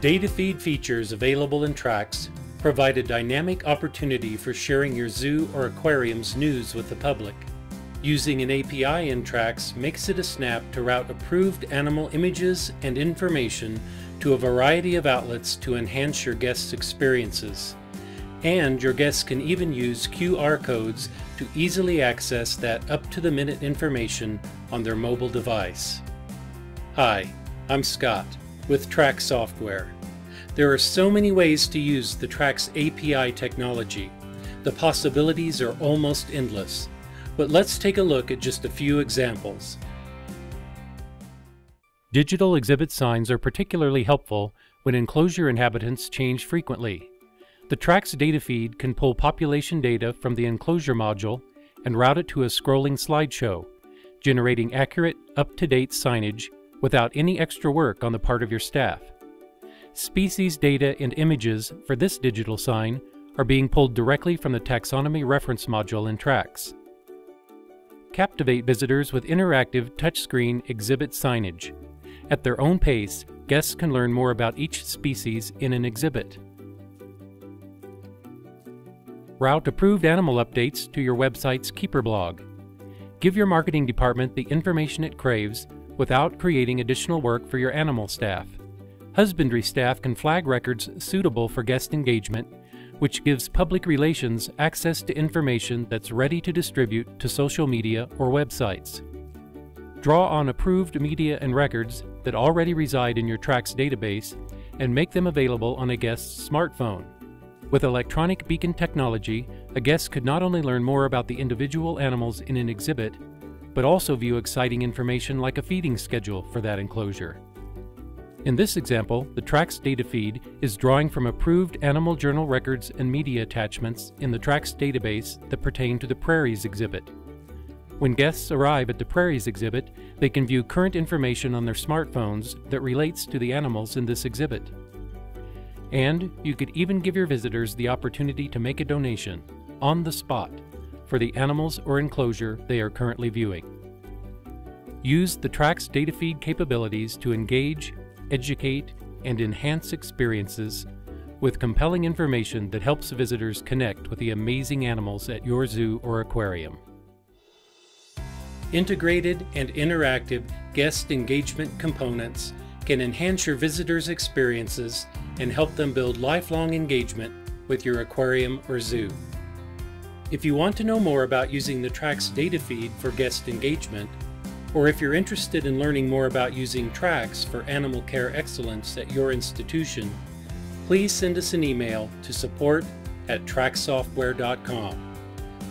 Data feed features available in Tracks provide a dynamic opportunity for sharing your zoo or aquarium's news with the public. Using an API in Tracks makes it a snap to route approved animal images and information to a variety of outlets to enhance your guests' experiences. And your guests can even use QR codes to easily access that up to the minute information on their mobile device. Hi, I'm Scott with Tracks Software. There are so many ways to use the Tracks API technology. The possibilities are almost endless. But let's take a look at just a few examples. Digital exhibit signs are particularly helpful when enclosure inhabitants change frequently. The Tracks data feed can pull population data from the enclosure module and route it to a scrolling slideshow, generating accurate, up-to-date signage without any extra work on the part of your staff. Species data and images for this digital sign are being pulled directly from the taxonomy reference module in Tracks. Captivate visitors with interactive touchscreen exhibit signage. At their own pace, guests can learn more about each species in an exhibit. Route approved animal updates to your website's Keeper blog. Give your marketing department the information it craves without creating additional work for your animal staff. Husbandry staff can flag records suitable for guest engagement, which gives public relations access to information that's ready to distribute to social media or websites. Draw on approved media and records that already reside in your Tracks database and make them available on a guest's smartphone. With electronic beacon technology, a guest could not only learn more about the individual animals in an exhibit, but also view exciting information like a feeding schedule for that enclosure. In this example, the Tracks data feed is drawing from approved animal journal records and media attachments in the Tracks database that pertain to the Prairies exhibit. When guests arrive at the Prairies exhibit, they can view current information on their smartphones that relates to the animals in this exhibit. And you could even give your visitors the opportunity to make a donation, on the spot, for the animals or enclosure they are currently viewing. Use the Tracks data feed capabilities to engage, educate, and enhance experiences with compelling information that helps visitors connect with the amazing animals at your zoo or aquarium. Integrated and interactive guest engagement components can enhance your visitors' experiences and help them build lifelong engagement with your aquarium or zoo. If you want to know more about using the Tracks data feed for guest engagement, or if you're interested in learning more about using Tracks for animal care excellence at your institution, please send us an email to support at trackssoftware.com.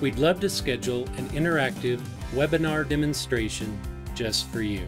We'd love to schedule an interactive webinar demonstration just for you.